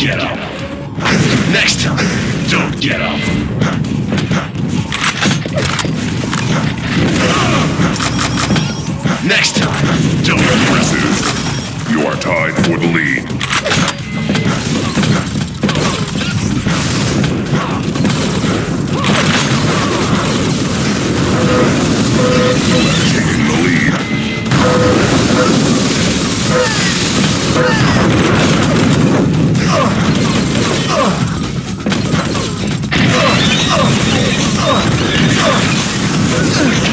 Get up. Next time, don't get up. Next time, don't get. You are tied for the lead. Ugh.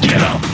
Get up.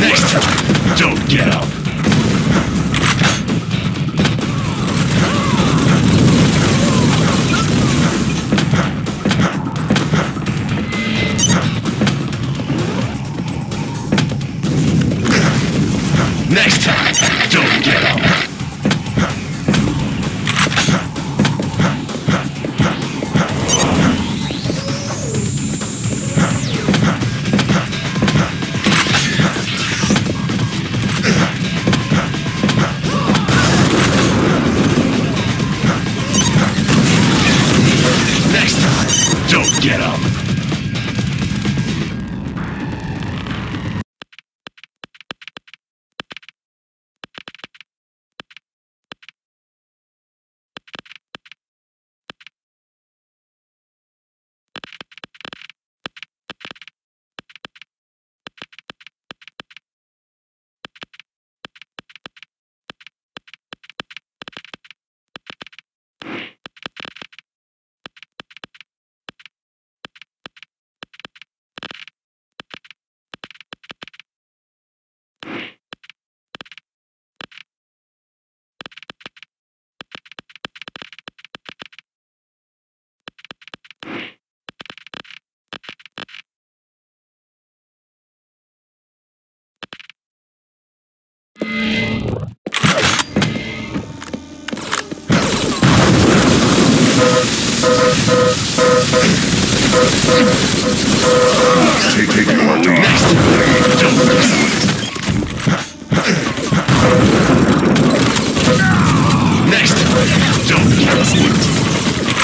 Next don't get up.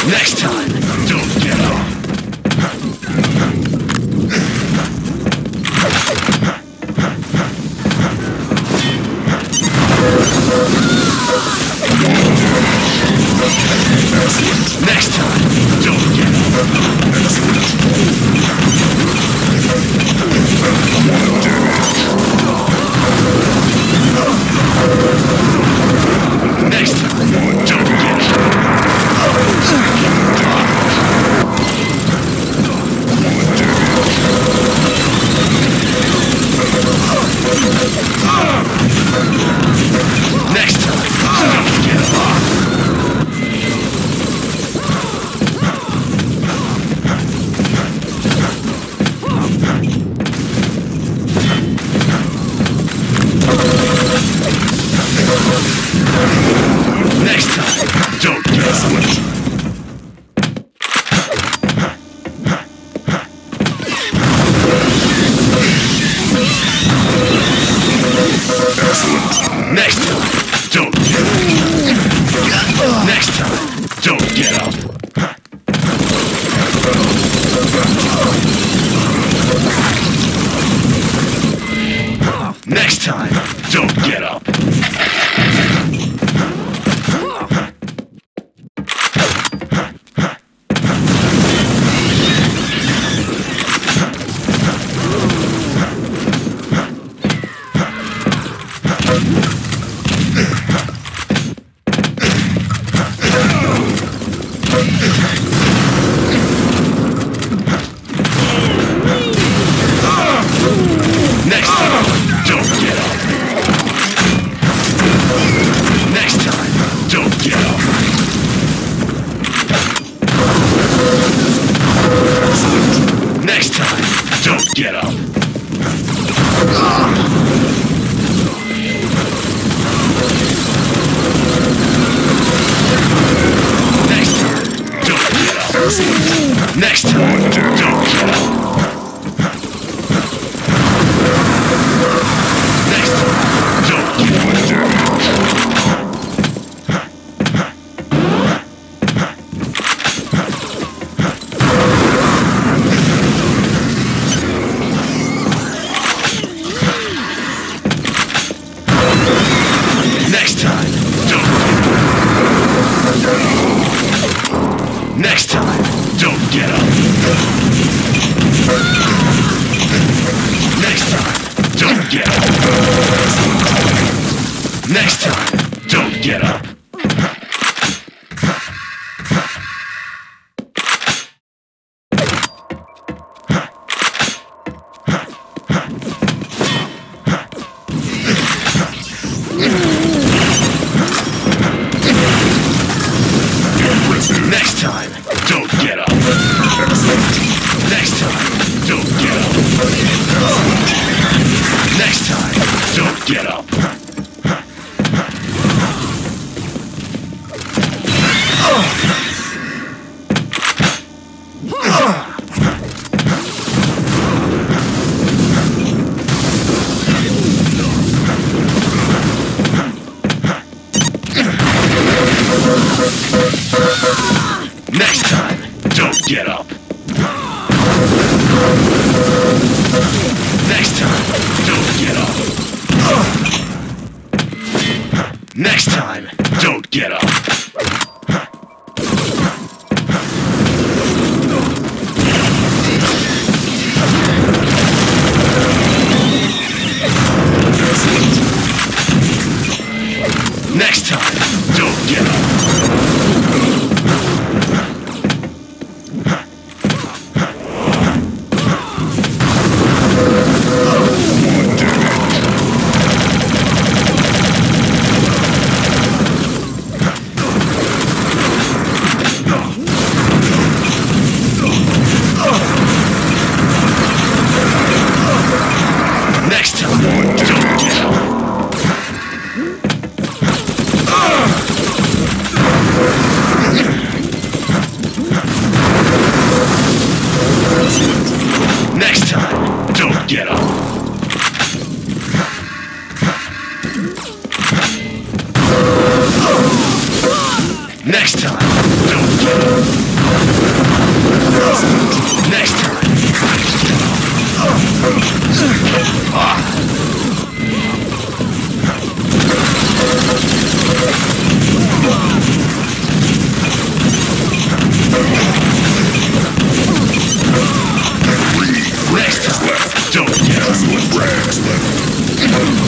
Next time. Huh. frags left.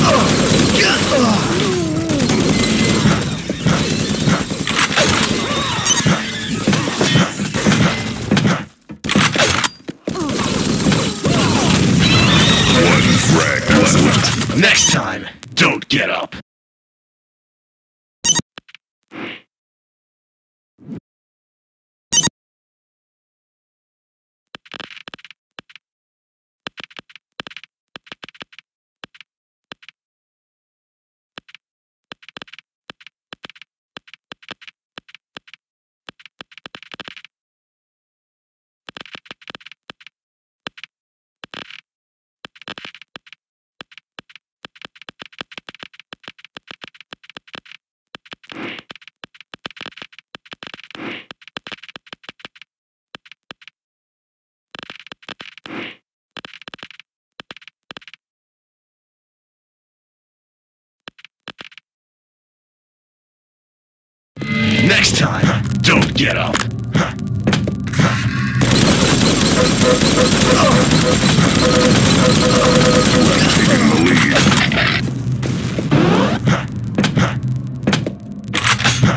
Get up.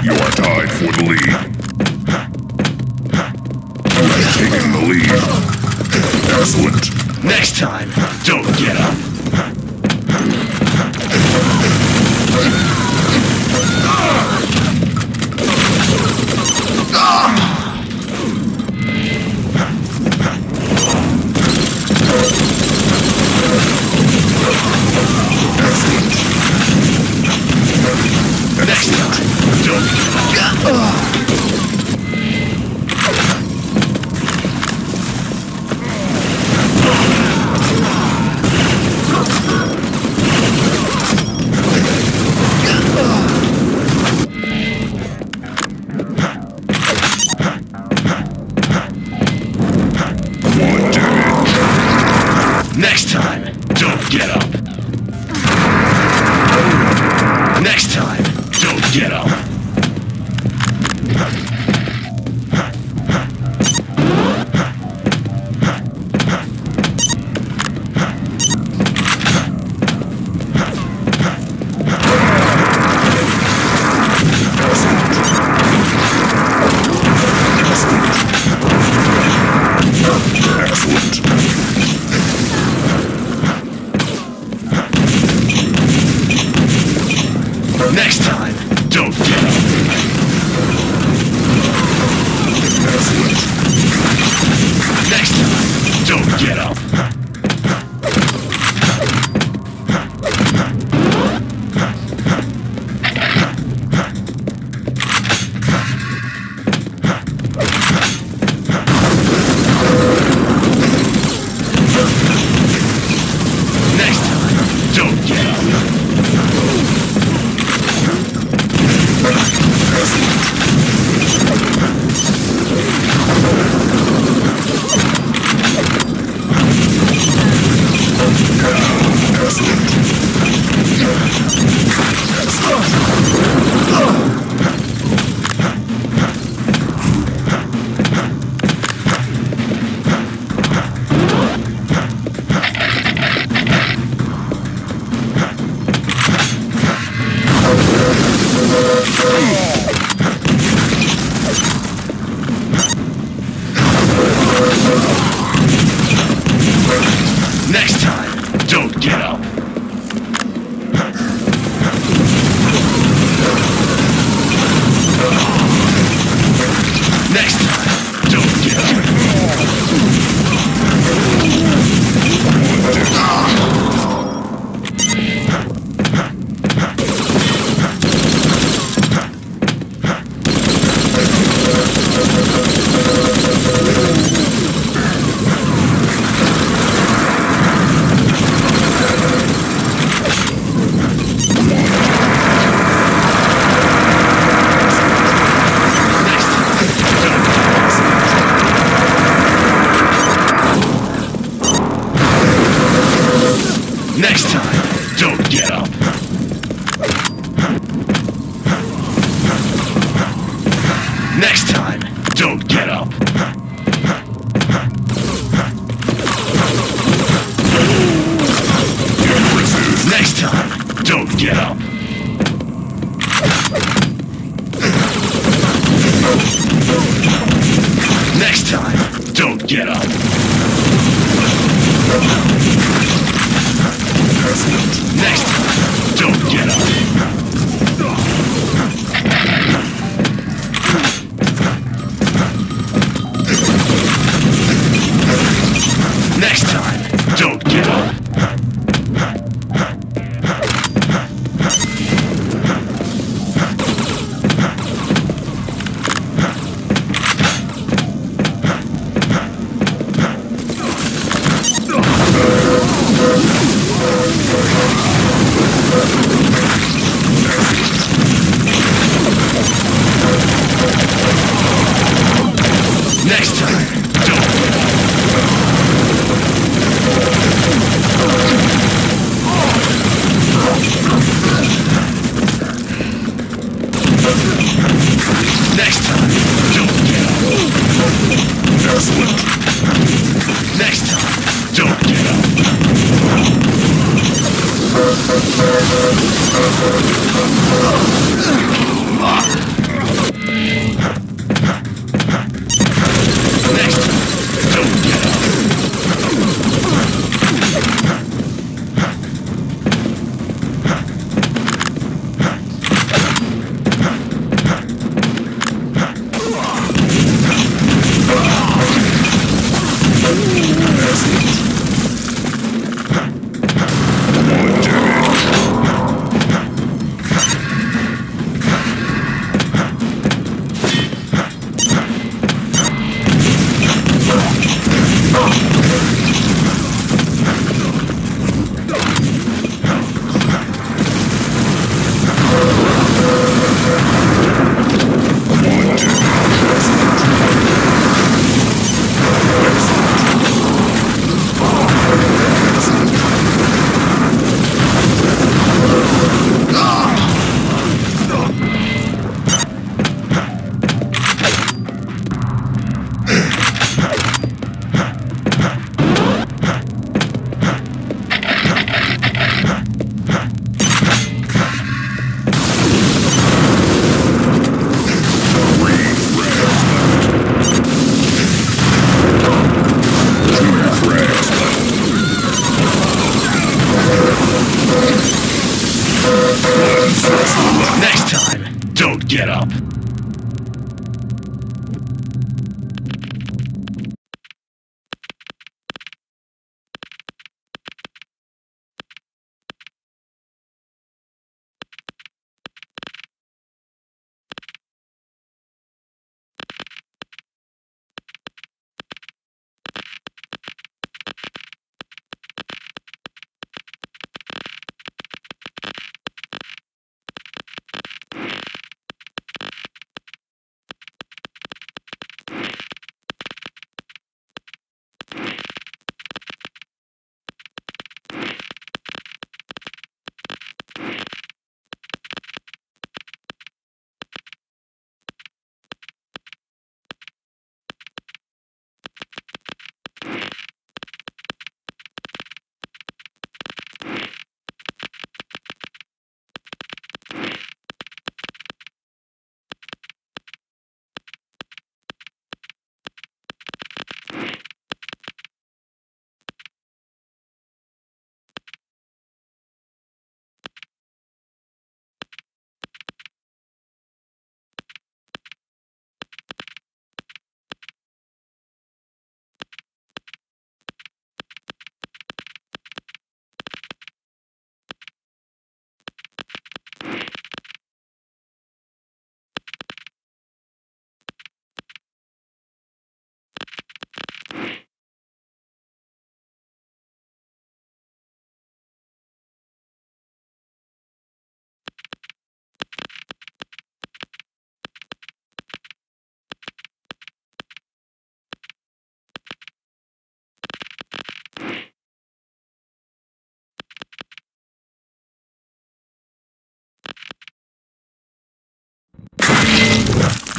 You are tied for the lead. You have taken the lead. Excellent. Next time, don't get up.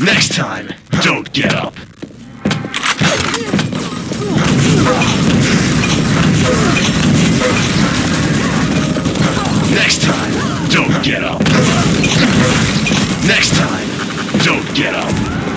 Next time, don't get up. Next time, don't get up. Next time, don't get up.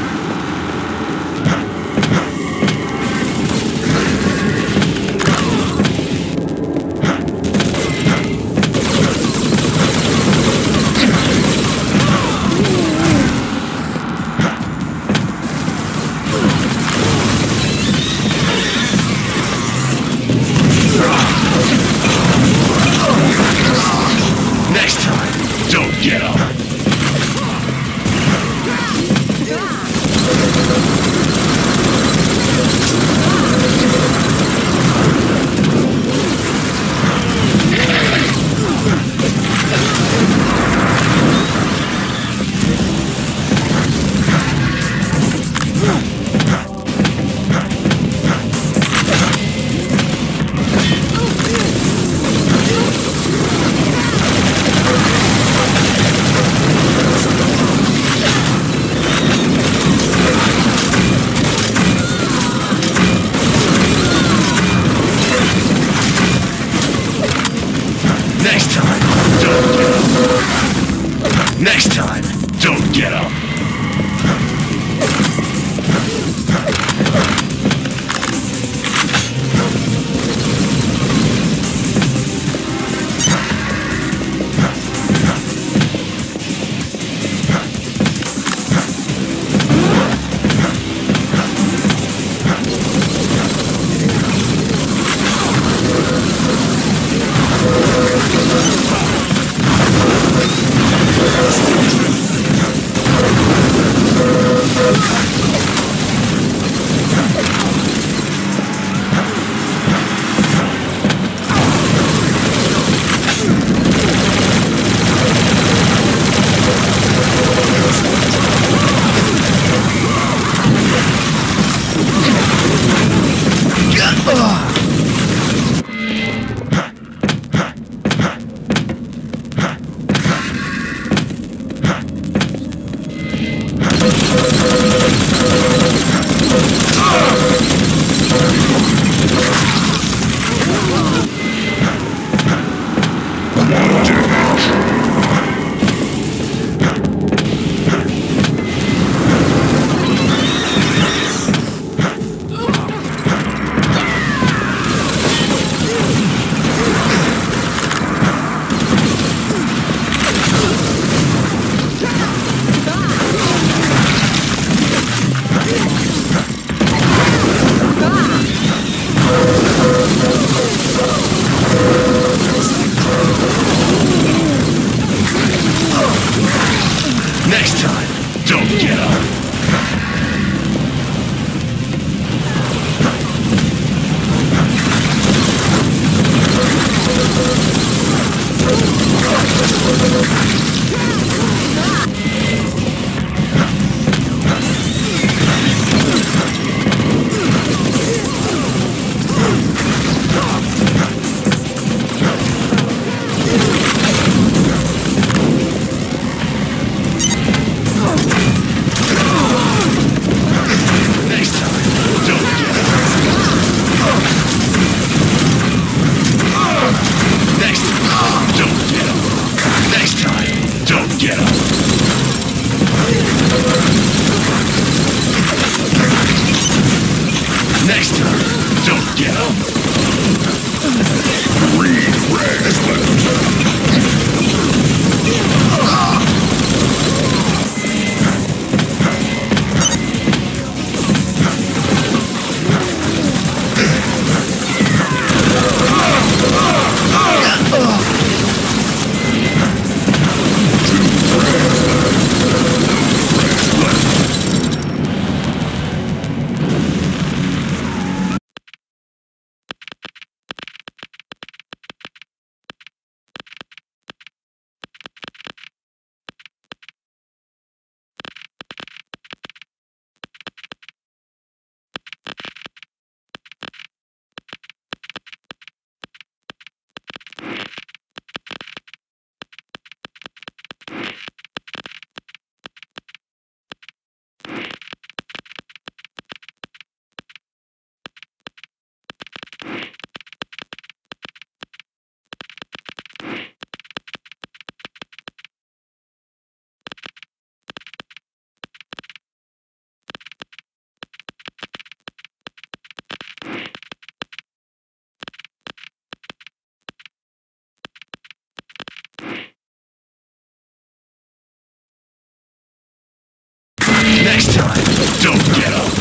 Don't get up.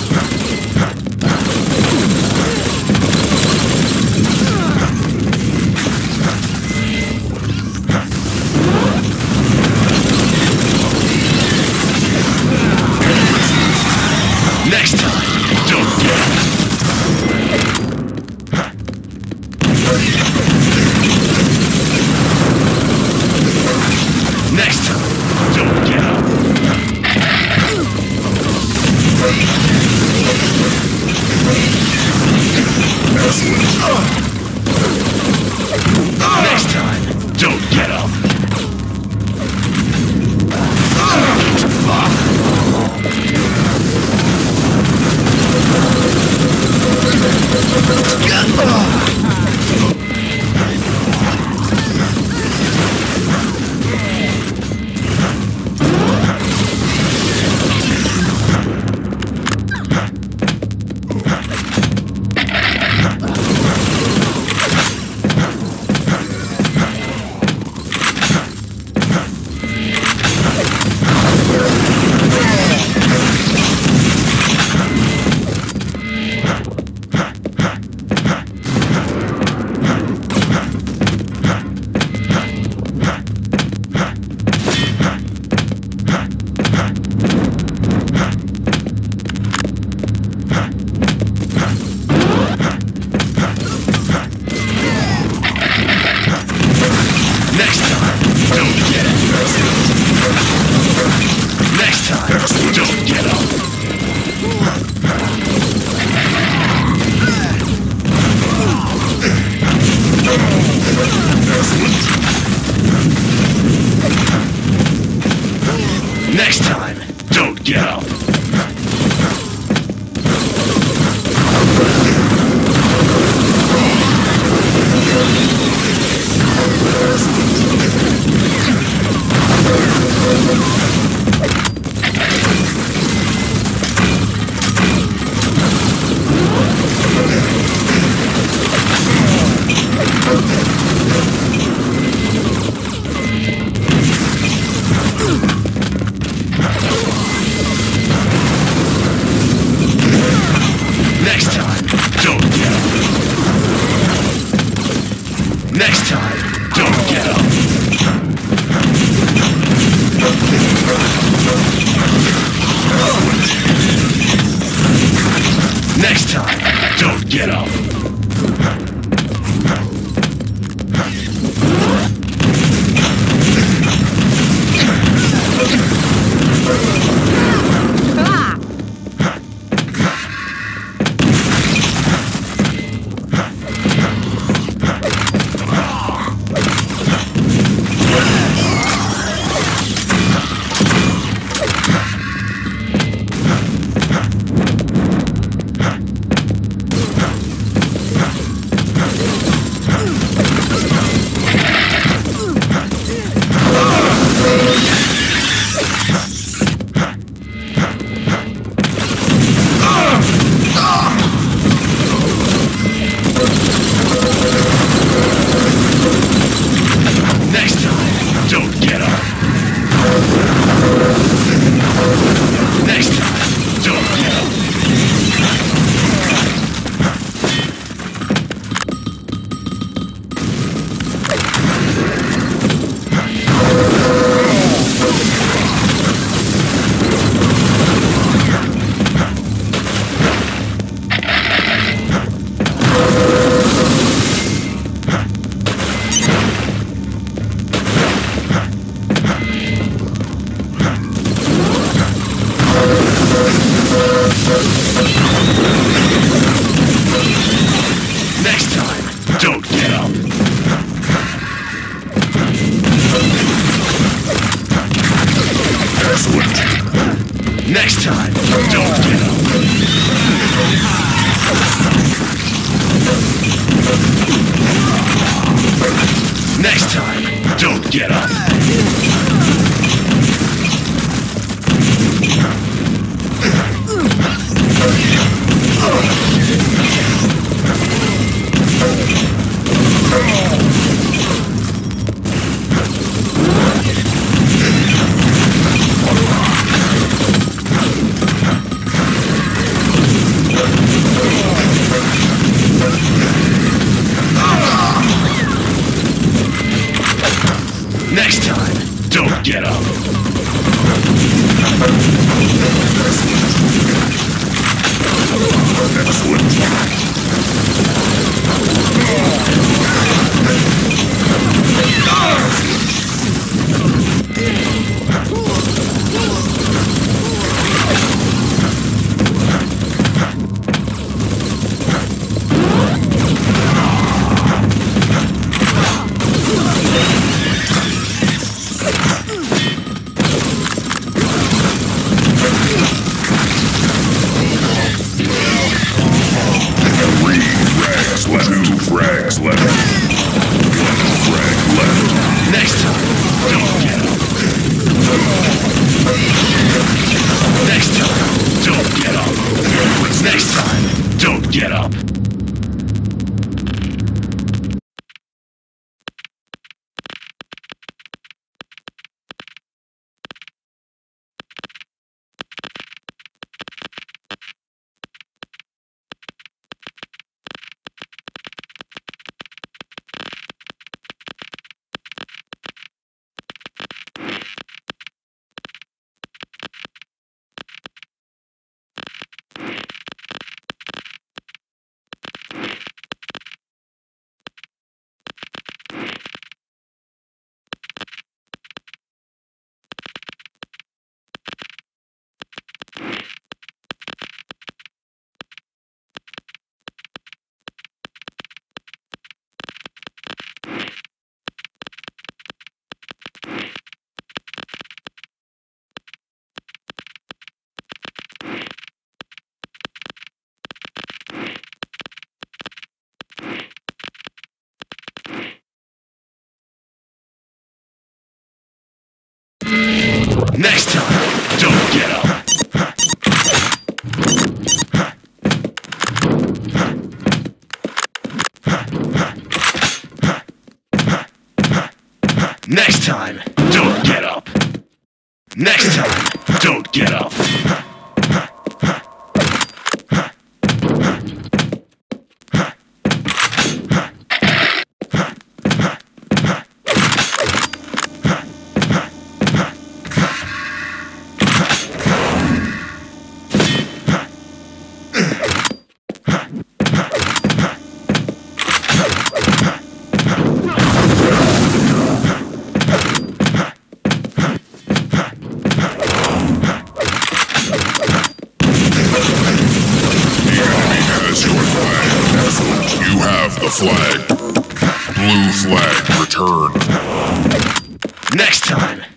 Time, don't get up. Next time, don't get up. Next time, don't get up. Next time, don't get up. next time.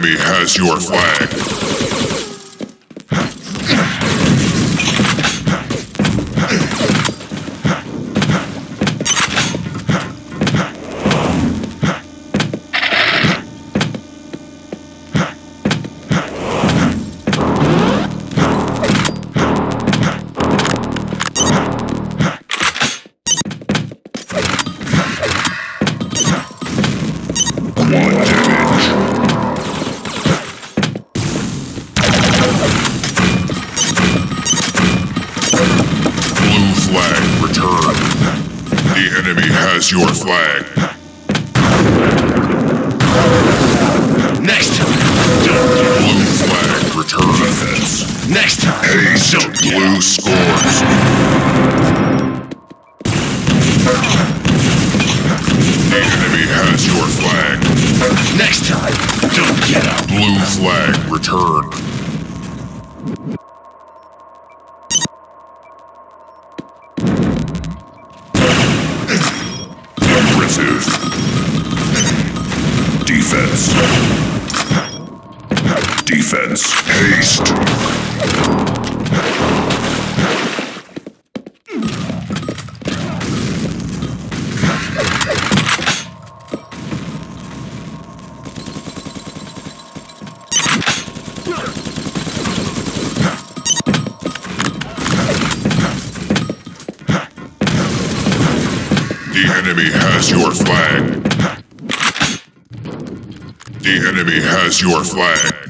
enemy has your flag. your flag. The enemy has your flag.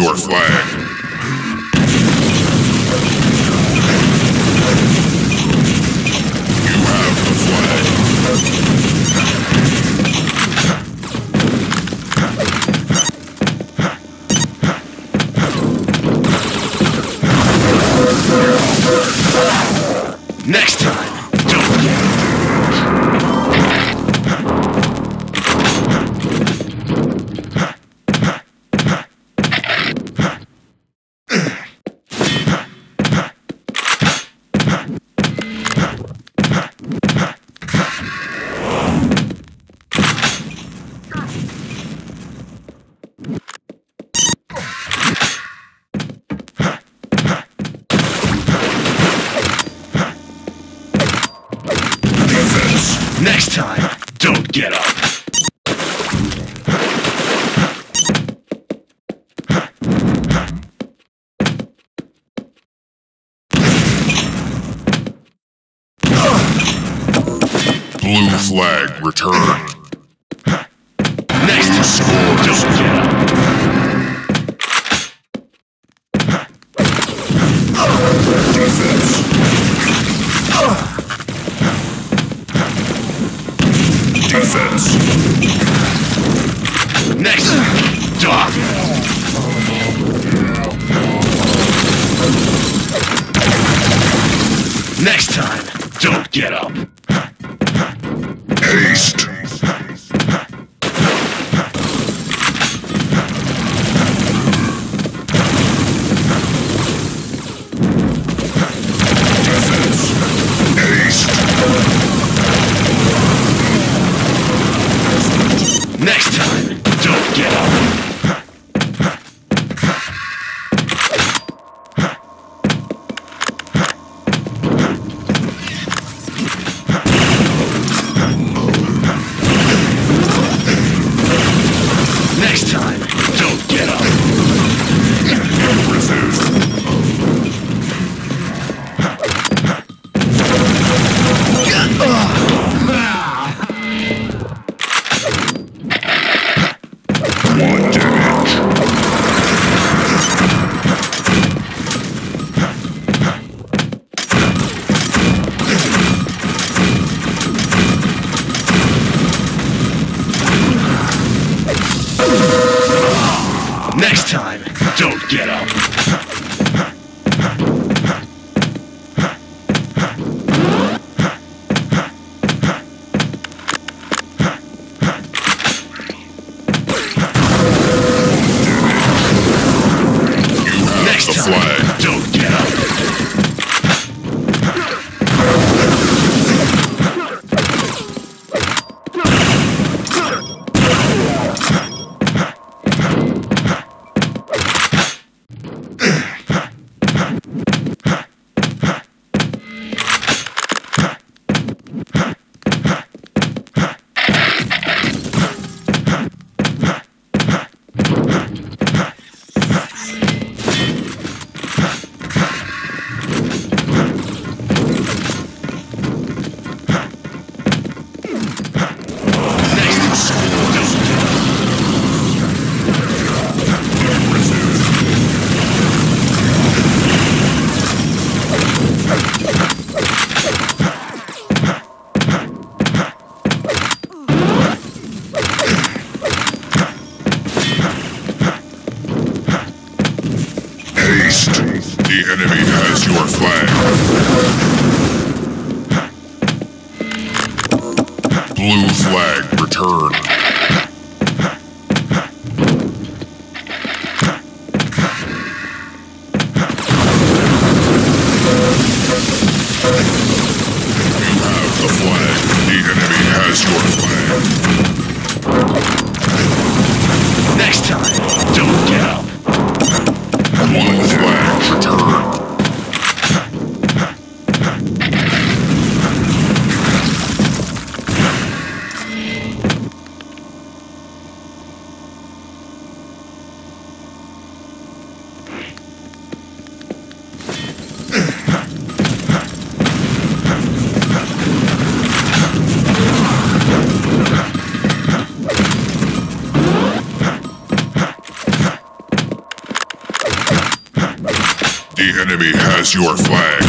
your flag. Resist! enemy has your flag.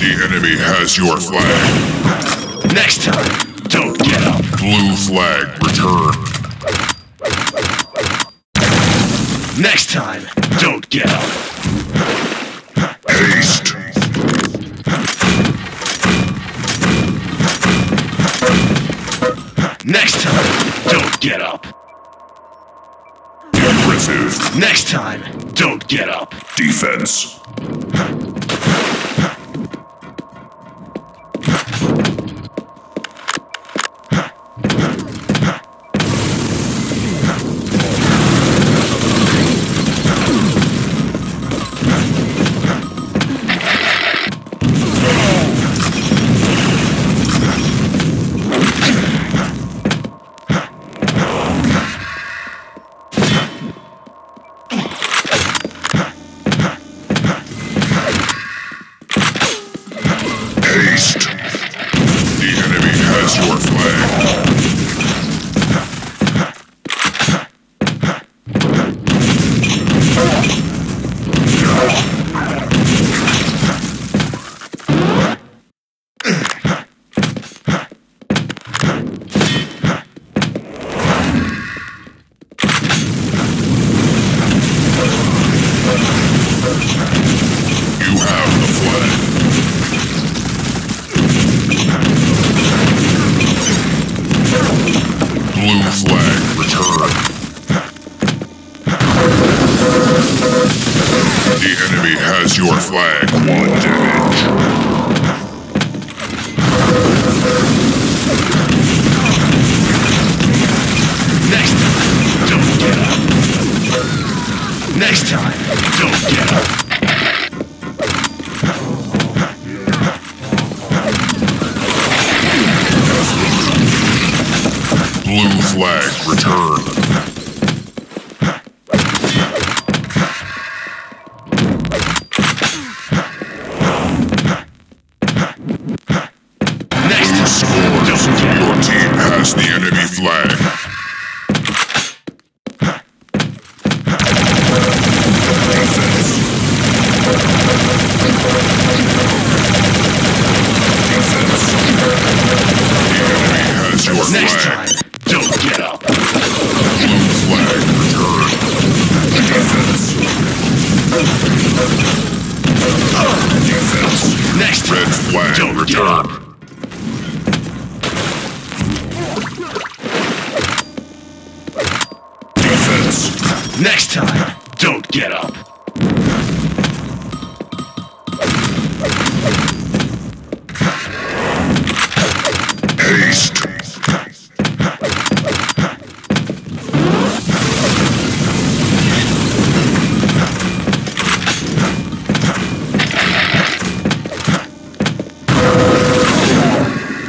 The enemy has your flag. Next time, don't get up. Blue flag returned. Next time, don't get up. don't get up. Defense. your flag. One damage. Next time, don't get up. Next time, don't get up. Blue flag returned.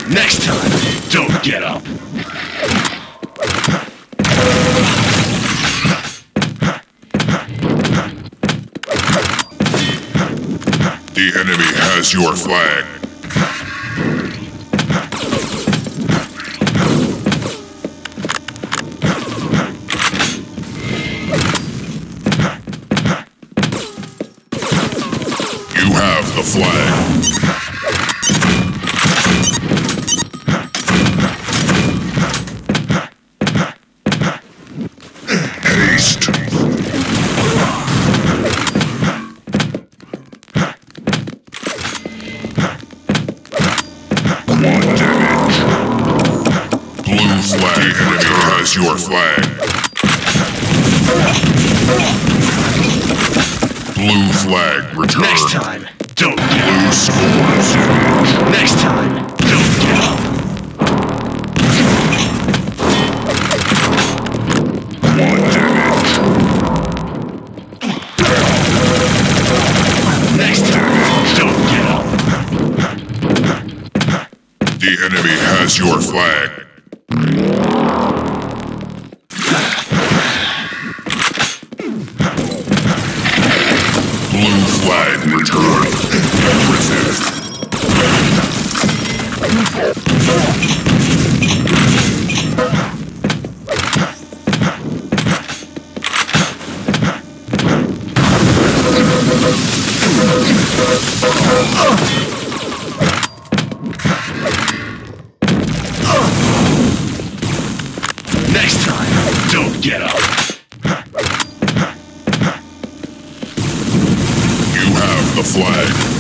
Next time, don't get up. The enemy has your flag. Don't get up. You have the flag.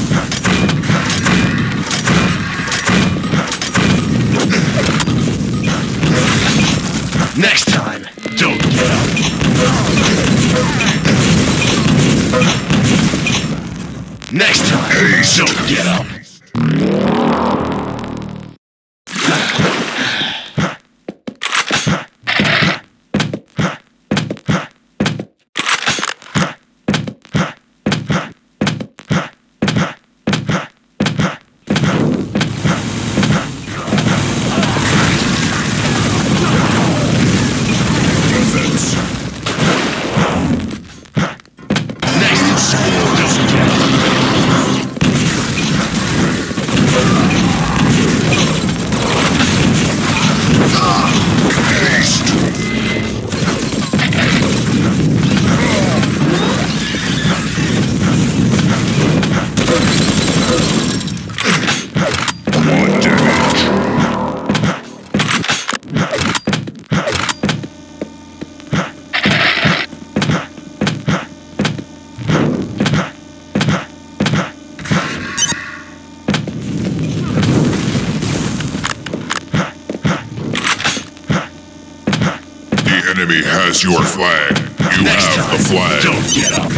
is your flag. You Next have time, the flag. Don't get up.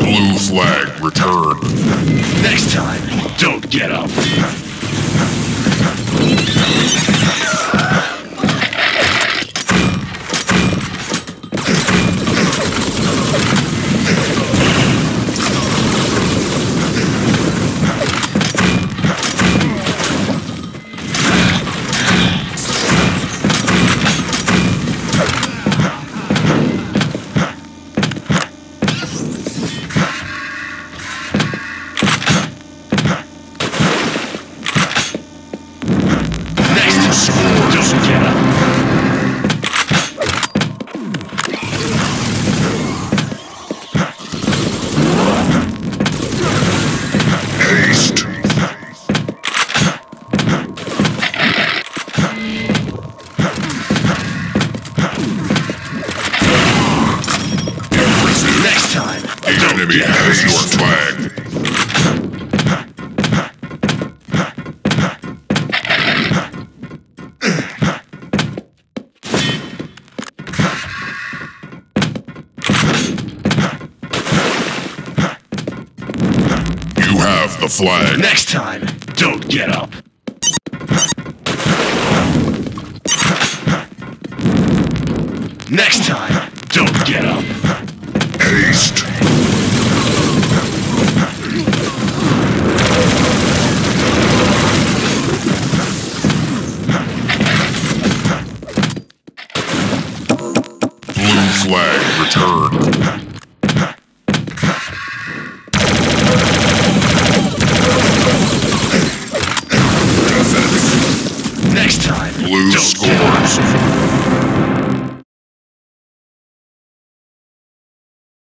Blue flag returned. Next time, don't get up. Flag. Next time, don't get up.